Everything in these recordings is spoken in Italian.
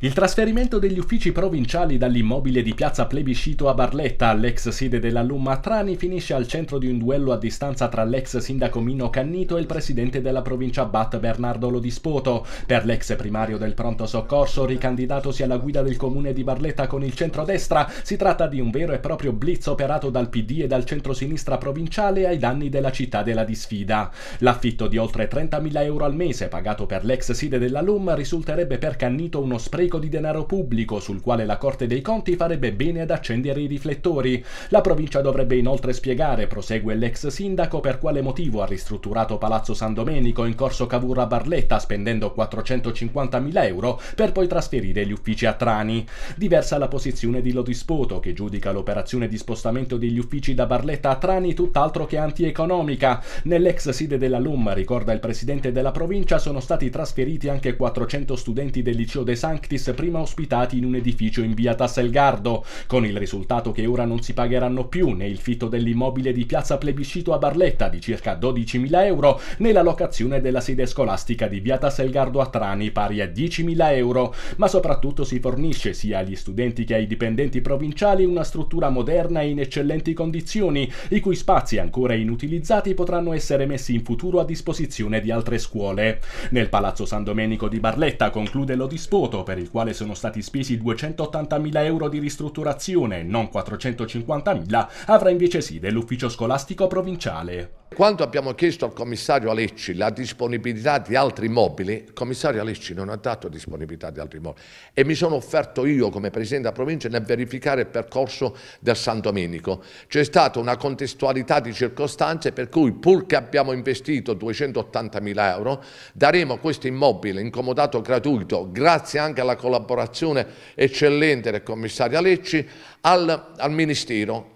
Il trasferimento degli uffici provinciali dall'immobile di piazza Plebiscito a Barletta all'ex sede della Lumma Trani finisce al centro di un duello a distanza tra l'ex sindaco Mino Cannito e il presidente della provincia Bat Bernardo Lodispoto. Per l'ex primario del pronto soccorso, ricandidatosi alla guida del comune di Barletta con il centrodestra, si tratta di un vero e proprio blitz operato dal PD e dal centrosinistra provinciale ai danni della città della disfida. L'affitto di oltre 30.000 euro al mese pagato per l'ex sede della Lumma risulterebbe per Cannito uno spreco spreco di denaro pubblico sul quale la Corte dei Conti farebbe bene ad accendere i riflettori. La provincia dovrebbe inoltre spiegare, prosegue l'ex sindaco, per quale motivo ha ristrutturato Palazzo San Domenico in corso Cavour Barletta spendendo 450.000 euro per poi trasferire gli uffici a Trani. Diversa la posizione di Lodispoto che giudica l'operazione di spostamento degli uffici da Barletta a Trani tutt'altro che antieconomica. Nell'ex sede della LUM, ricorda il presidente della provincia, sono stati trasferiti anche 400 studenti del liceo De Sancti Curtis prima ospitati in un edificio in via Tasselgardo, con il risultato che ora non si pagheranno più né il fitto dell'immobile di piazza Plebiscito a Barletta di circa 12.000 euro né la locazione della sede scolastica di via Tasselgardo a Trani pari a 10.000 euro, ma soprattutto si fornisce sia agli studenti che ai dipendenti provinciali una struttura moderna e in eccellenti condizioni, i cui spazi ancora inutilizzati potranno essere messi in futuro a disposizione di altre scuole. Nel Palazzo San Domenico di Barletta conclude lo dispoto per il il quale sono stati spesi 280.000 euro di ristrutturazione, non 450.000, avrà invece sì dell'ufficio scolastico provinciale. Quando abbiamo chiesto al commissario Alecci la disponibilità di altri immobili, il commissario Alecci non ha dato disponibilità di altri immobili e mi sono offerto io come Presidente della provincia nel verificare il percorso del San Domenico. C'è stata una contestualità di circostanze per cui pur che abbiamo investito 280.000 euro, daremo questo immobile incomodato gratuito, grazie anche alla collaborazione eccellente del commissario Alecci, al, al Ministero.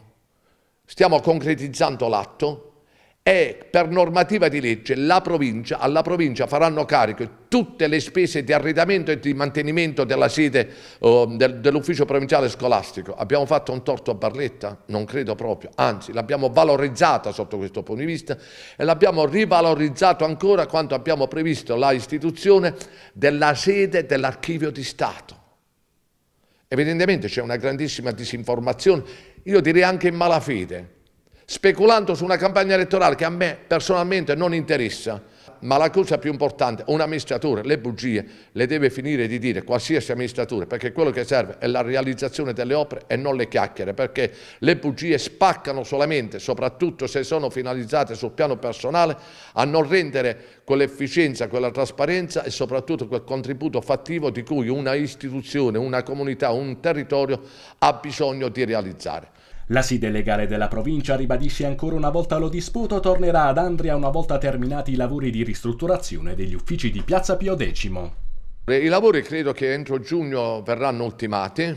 Stiamo concretizzando l'atto, e per normativa di legge provincia, alla provincia faranno carico tutte le spese di arredamento e di mantenimento della sede uh, del, dell'ufficio provinciale scolastico. Abbiamo fatto un torto a Barletta? Non credo proprio, anzi l'abbiamo valorizzata sotto questo punto di vista e l'abbiamo rivalorizzato ancora quando abbiamo previsto la istituzione della sede dell'archivio di Stato. Evidentemente c'è una grandissima disinformazione, io direi anche in malafede, speculando su una campagna elettorale che a me personalmente non interessa. Ma la cosa più importante, un amministratore le bugie le deve finire di dire qualsiasi amministratore, perché quello che serve è la realizzazione delle opere e non le chiacchiere, perché le bugie spaccano solamente, soprattutto se sono finalizzate sul piano personale, a non rendere quell'efficienza, quella trasparenza e soprattutto quel contributo fattivo di cui una istituzione, una comunità, un territorio ha bisogno di realizzare. La sede legale della provincia ribadisce ancora una volta lo disputo tornerà ad Andria una volta terminati i lavori di ristrutturazione degli uffici di Piazza Pio X. I lavori credo che entro giugno verranno ultimati.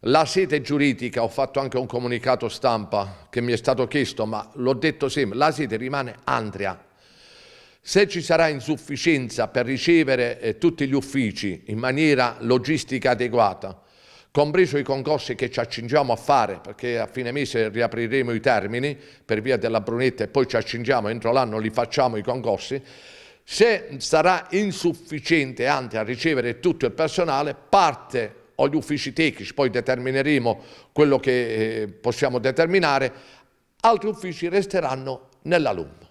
La sede giuridica, ho fatto anche un comunicato stampa che mi è stato chiesto, ma l'ho detto sempre, la sede rimane Andria. Se ci sarà insufficienza per ricevere eh, tutti gli uffici in maniera logistica adeguata, compreso i concorsi che ci accingiamo a fare, perché a fine mese riapriremo i termini per via della Brunetta e poi ci accingiamo, entro l'anno li facciamo i concorsi, se sarà insufficiente anche a ricevere tutto il personale, parte o gli uffici tecnici, poi determineremo quello che eh, possiamo determinare, altri uffici resteranno nella LUM.